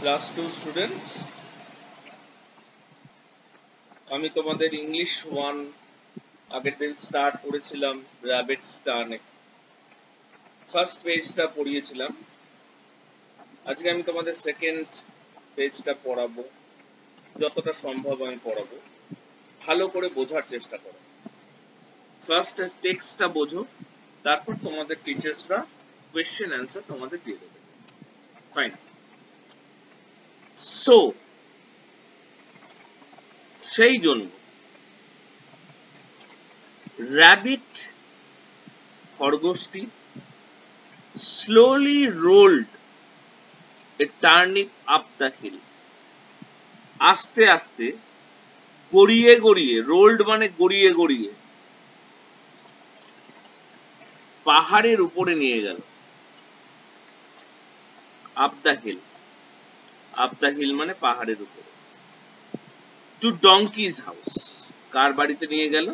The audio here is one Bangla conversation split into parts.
ক্লাস টু স্টুডেন্টস আমি তোমাদের ইংলিশ ওয়ান আগের দিন স্টার্ট করেছিলাম র্যাবিট স্টার্নে ফার্স্ট পেজটা পড়িয়েছিলাম। আজকে আমি তোমাদের সেকেন্ড পেজটা পড়াবো। যতটা সম্ভব আমি পড়াবো। ভালো করে বোঝার চেষ্টা করো। ফার্স্ট টেক্সটটা বোঝো, তারপর তোমাদের টিচার্সরা কোয়েশ্চেন অ্যান্সার তোমাদের দিয়ে দেবে। ফাইন সো সেই জন্য rabbit খরগোশটি slowly rolled a turnip up the hill আস্তে আস্তে গড়িয়ে গড়িয়ে রোল্ড মানে গড়িয়ে গড়িয়ে, পাহাড়ের উপরে নিয়ে গেল up the hill up the hill মানে পাহাড়ের উপরে। টু ডঙ্কিজ হাউস কার বাড়িতে নিয়ে গেল?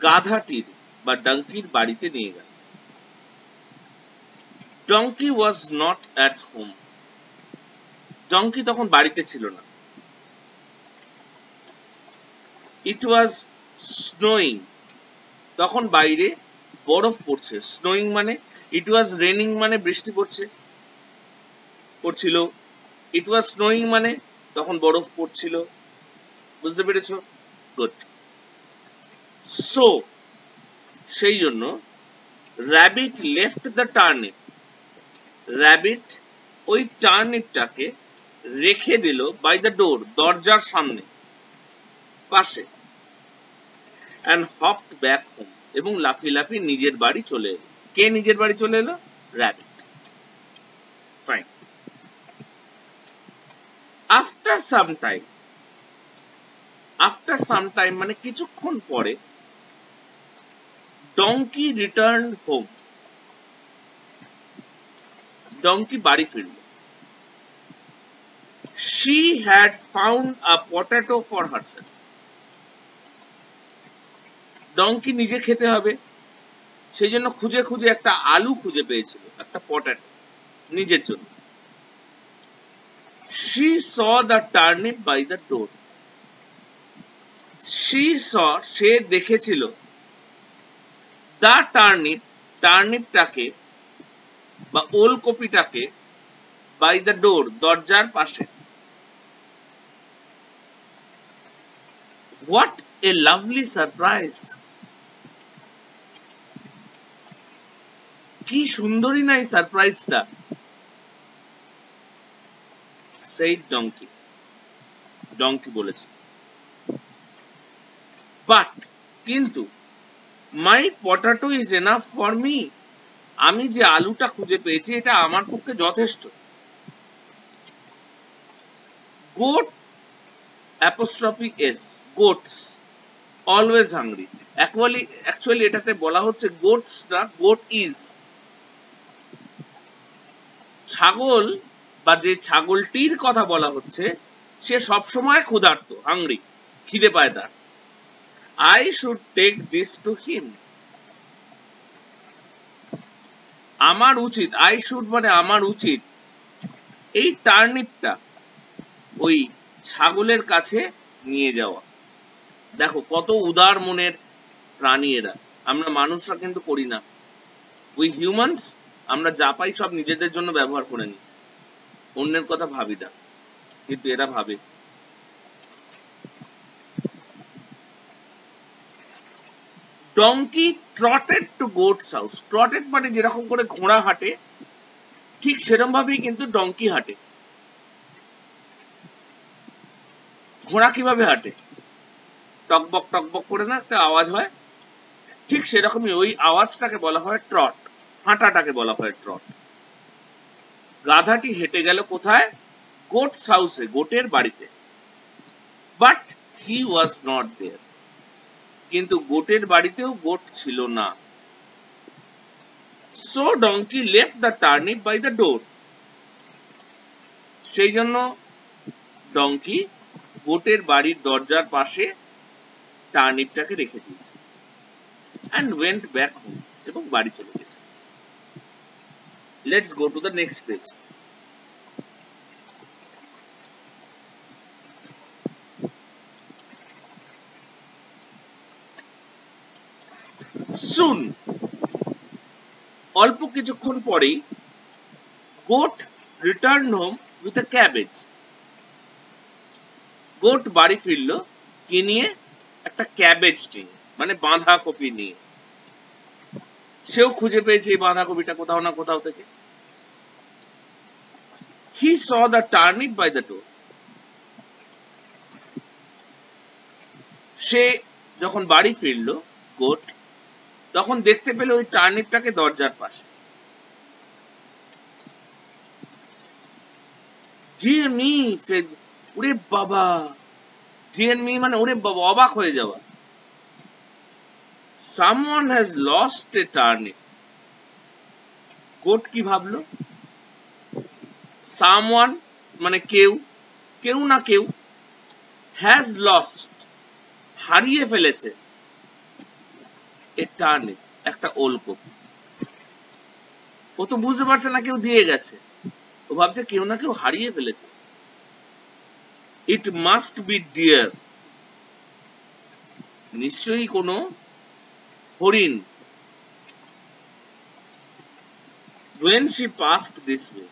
গাধাটির বা ডঙ্কির বাড়িতে নিয়ে গেল। Donkey was not at home donkey তখন বাড়িতে ছিল না। ইট ওয়াজ স্নোয়িং তখন বাইরে বরফ পড়ছে। স্নোয়িং মানে ইট ওয়াজ রেনিং মানে বৃষ্টি পড়ছে। পড়ছিল ইট ওয়াজ স্নোয়িং মানে তখন বরফ পড়ছিল। বুঝতে পেরেছ? গুড সো সেই জন্য rabbit left the turnip rabbit ওই টার্নিপটাকে রেখে দিল বাই দ্য ডোর দরজার সামনে, পাশে। অ্যান্ড হপড ব্যাক হোম এবং লাফি লাফি নিজের বাড়ি চলে এলো। কে নিজের বাড়ি চলে এলো? Rabbit fine after some time after some time মানে কিছুক্ষণ পরে ডঙ্কি রিটার্ন হোম ডঙ্কি বাড়ি ফিরল। She had found a potato for herself. Donkey নিজে খেতে হবে। সেই জন্য খুঁজে খুঁজে একটা আলু খুঁজে পেয়েছিল, একটা পটেটো নিজের জন্য। She saw the turnip by the door. She saw, সে দেখেছিল দা টার্নিপ টার্নিপটাকে বা ওলকপিটাকে বাই দ্য ডোর দরজার পাশে। হোয়াট এ লাভলি সারপ্রাইজ কি সুন্দরী না এই সারপ্রাইজটা সেই ডঙ্কি ডঙ্কি বলেছে। বাট কিন্তু my potato is enough for me আমি যে আলুটা খুঁজে পেয়েছি, এটা আমার পক্ষে যথেষ্ট। Goat apostrophe s goats always hungry actually actually এটাতে বলা হচ্ছে গোটস না গোট ইজ ছাগল বা যে ছাগলটির কথা বলা হচ্ছে, সে সবসময় ক্ষুধার্ত হাংরি খিদে পায় তার। I should take this to him আমার উচিত আই শুড মানে আমার উচিত, এই টার্নিপটা ওই ছাগলের কাছে নিয়ে যাওয়া। দেখো, কত উদার মনের প্রাণী এরা। আমরা মানুষরা কিন্তু করি না। উই হিউম্যানস আমরা যা পাই সব নিজেদের জন্য ব্যবহার করে নিই। অন্যের কথা ভাবি না, কিন্তু এরা ভাবে। Donkey trotted to goats house trotted মানে যেরকম করে ঘোড়া হাঁটে, ঠিক সেরকম ভাবেই কিন্তু ডঙ্কি হাঁটে। ঘোড়া কীভাবে হাঁটে? টকবক টকবক করে না একটা আওয়াজ হয়? ঠিক সেরকমই ওই আওয়াজটাকে বলা হয় ট্রট হাঁটাটাকে বলা হয় ট্রট গাধাটি হেঁটে গেল কোথায়? গোটস হাউসে গোটের বাড়িতে। But he was not there কিন্তু গোটের বাড়িতেও গোট ছিল না। So donkey left the turnip by the door সেই জন্য ডঙ্কি গোটের বাড়ির দরজার পাশে টার্নিপটাকে রেখে দিয়েছে। অ্যান্ড ওয়েন্ট ব্যাক হোম এবং বাড়ি চলে গেছে। Let's go to the next page. soon, অল্প কিছুক্ষণ পরেই goat return home with a cabbage goat বাড়ি ফিরল কি নিয়ে একটা ক্যাবেজ নিয়ে মানে বাঁধাকপি নিয়ে সেও খুঁজে পেয়েছে এই বাঁধাকপিটা কোথাও না কোথাও থেকে। He saw the turnip by the door সে যখন বাড়ি ফিরল গোট, তখন দেখতে পেল ওই টার্নিপটাকে দরজার পাশে। ডিয়ার মি সে ওরে বাবা ডিয়ার মি মানে ওরে বাবা, অবাক হয়ে যাওয়া। Someone has lost a turnip goat কি ভাবলো? সামওয়ান মানে কেউ কেউ না কেউ হ্যাজ লস্ট হারিয়ে ফেলেছে এ টার্নিপ একটা ওলকপি ও তো বুঝতে পারছে না কেউ দিয়ে গেছে। ও ভাবছে কেউ না কেউ হারিয়ে ফেলেছে। ইট মাস্ট বি ডিয়ার নিশ্চয়ই কোনো হরিণ। When she passed this way,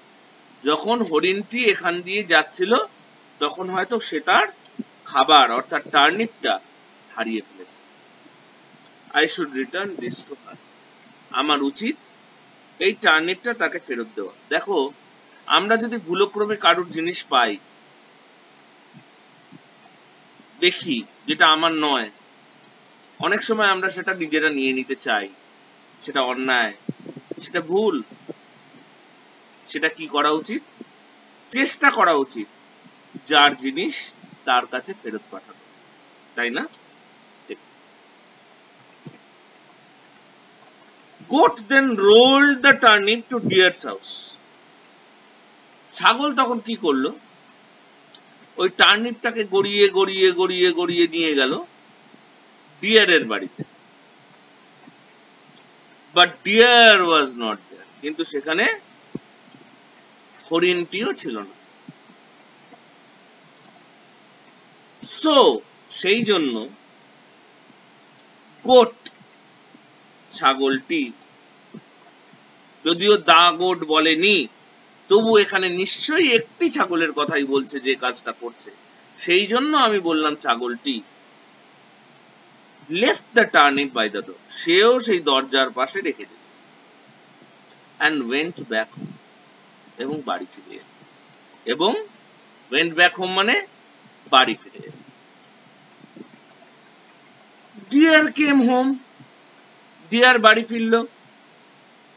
যখন হরিণটি এখান দিয়ে যাচ্ছিল, তখন হয়তো সে তার খাবার, অর্থাৎ টার্নিপটা হারিয়ে ফেলেছে। I should return this to her আমার উচিত এই টার্নিপটা তাকে ফেরত দেওয়া। দেখো, আমরা যদি ভুলক্রমে কারোর জিনিস পাই, দেখি, যেটা আমার নয় অনেক সময় আমরা সেটা নিজেরা নিয়ে নিতে চাই। সেটা অন্যায়, সেটা ভুল, সেটা কি করা উচিত? চেষ্টা করা উচিত, যার জিনিস তার কাছে ফেরত পাঠানো। তাই না? Goat then roll the turnip to deer's house ছাগল তখন কি করল? ওই টার্নিপটাকে গড়িয়ে গড়িয়ে গড়িয়ে গড়িয়ে নিয়ে গেল। ডিয়ারের বাড়িতে। But deer was not there কিন্তু সেখানে হরিণটিও ছিল না। সো সেই জন্য গোট ছাগলটি, যদিও দা গোট বলেনি, তবু এখানে নিশ্চয়ই একটি ছাগলের কথাই বলছে যে কাজটা করছে। সেই জন্য আমি বললাম ছাগলটি left the turnip by the door সেও সেই দরজার পাশে রেখে দিল। অ্যান্ড ওয়েন্ট ব্যাক হোম এবং বাড়ি ফিরে এলো। এবং ওয়েন্ট ব্যাক হোম মানে বাড়ি ফিরে এলো। ডিয়ার কেম হোম ডিয়ার বাড়ি ফিরল।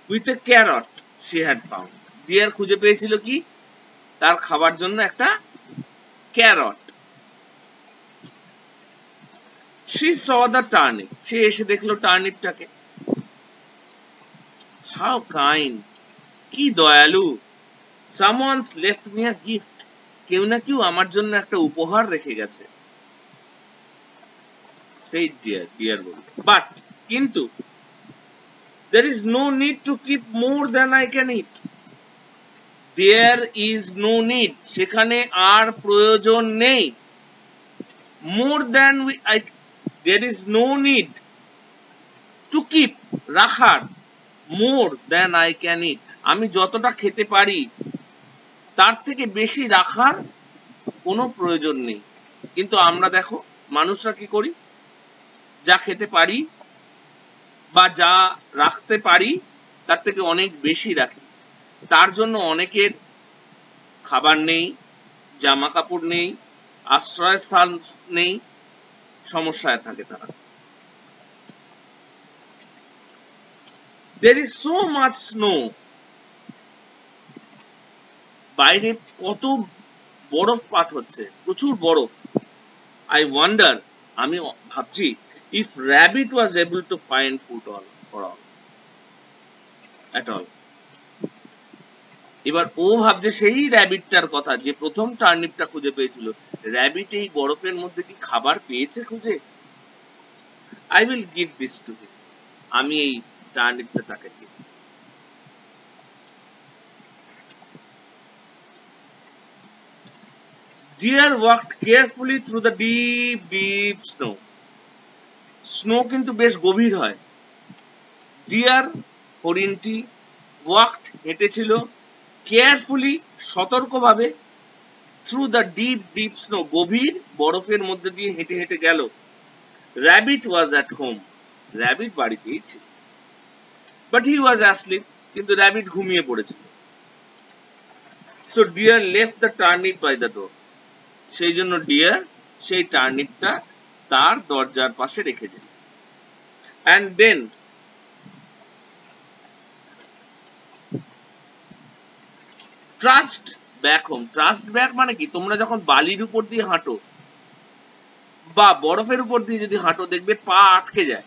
With a carrot she had found deer খুঁজে পেয়েছিল কি? তার খাবার জন্য একটা carrot she saw the turnip সে এসে দেখল টার্নিপটাকে হাউ কাইন্ড কি দয়ালু। Someone's left me a gift কেউ না কেউ আমার জন্য একটা উপহার রেখে গেছে। সেই ডিয়ার ডিয়ার বলল বাট কিন্তু, there is no need to keep more than I can eat there is no need. সেখানে আর প্রয়োজন নেই। More than we, I there is no need to keep রাখার more than I can eat. আমি যতটা খেতে পারি, তার থেকে বেশি রাখার কোনো প্রয়োজন নেই। কিন্তু আমরা দেখো, মানুষরা কি করি? যা খেতে পারি বা যা রাখতে পারি, তার থেকে অনেক বেশি রাখি। তার জন্য অনেকের খাবার নেই জামা কাপড় নেই, আশ্রয়স্থান নেই সমস্যায় থাকে তারা there is so much snow বাইরে কত বরফপাত হচ্ছে প্রচুর বরফ আই ওয়ান্ডার আমি ভাবছি if rabbit was able to find food all for all at all এবার ও ভাবছে সেই র্যাবিটটার কথা যে প্রথম টার্নিপটা খুঁজে পেয়েছিল। র্যাবিট এই বরফের মধ্যে কি খাবার পেয়েছে খুঁজে? I will give this to him আমি এই টার্নিপটা তাকে দিব Deer walked carefully through the deep, deep snow. Snow কিন্তু বেশ গভীর হয়। ডিয়ার হরিণটি ওয়াকড হেঁটেছিল। কেয়ারফুলি সতর্কভাবে through the deep deep snow গভীর বরফের মধ্যে দিয়ে হেঁটে হেঁটে গেল। Rabbit was at home rabbit বাড়িতেই ছিল। বাট হি ওয়াজ অ্যাসলিপ কিন্তু র্যাবিট ঘুমিয়ে পড়েছিল। So deer left the turnip by the door সেই জন্য ডিয়ার সেই টার্নিপটা তার দরজার পাশে রেখে দিল। And then trust back home trust back মানে কি? তোমরা যখন বালির উপর দিয়ে হাঁটো বা বরফের উপর দিয়ে যদি হাঁটো, দেখবে পা আটকে যায়।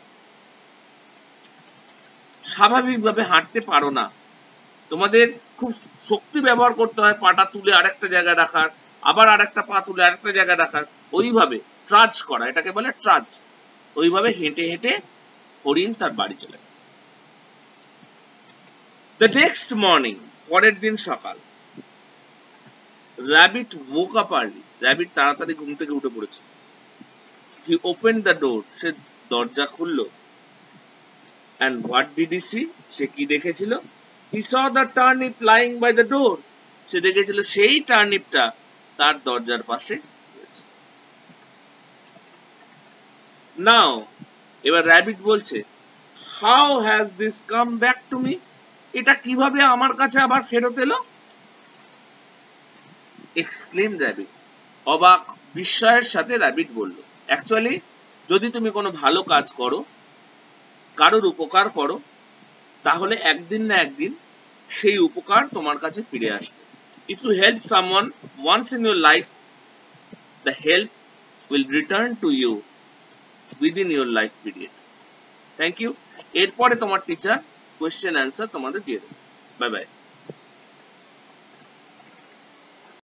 স্বাভাবিকভাবে হাঁটতে পারো না। তোমাদের খুব শক্তি ব্যবহার করতে হয় পাটা তুলে আরেকটা জায়গায় রাখার, আবার আরেকটা পা তুলে আরেকটা জায়গায় রাখার। ওইভাবে ট্রাজ করা, এটাকে বলে ট্রাজ ওইভাবে হেঁটে হেঁটে হরিণ তার বাড়ি চলে দ্য নেক্সট মর্নিং পরের দিন সকাল। Rabbit woke up early. Rabbit তাড়াতাড়ি ঘুম থেকে উঠে পড়েছে। হি ওপেন দ্য ডোর সে দরজা খুললো। And what did he see সে কি দেখেছিল? He saw the turnip lying by the door সে দেখেছিল সেই টার্নিপটা তার দরজার পাশে নাও এবার র্যাবিট বলছে how has this come back to me এটা কীভাবে আমার কাছে আবার ফেরত এলো? এক্সক্লেম র্যাবিট অবাক, বিস্ময়ের সাথে র্যাবিট বলল অ্যাকচুয়ালি যদি তুমি কোনো ভালো কাজ করো, কারোর উপকার করো, তাহলে একদিন না একদিন সেই উপকার তোমার কাছে ফিরে আসবে। If you help someone once in your life the help will return to you within your life period thank you এরপরে তোমার টিচার কোয়েশ্চেন অ্যান্সার তোমাদের দিয়ে দেবে। Bye bye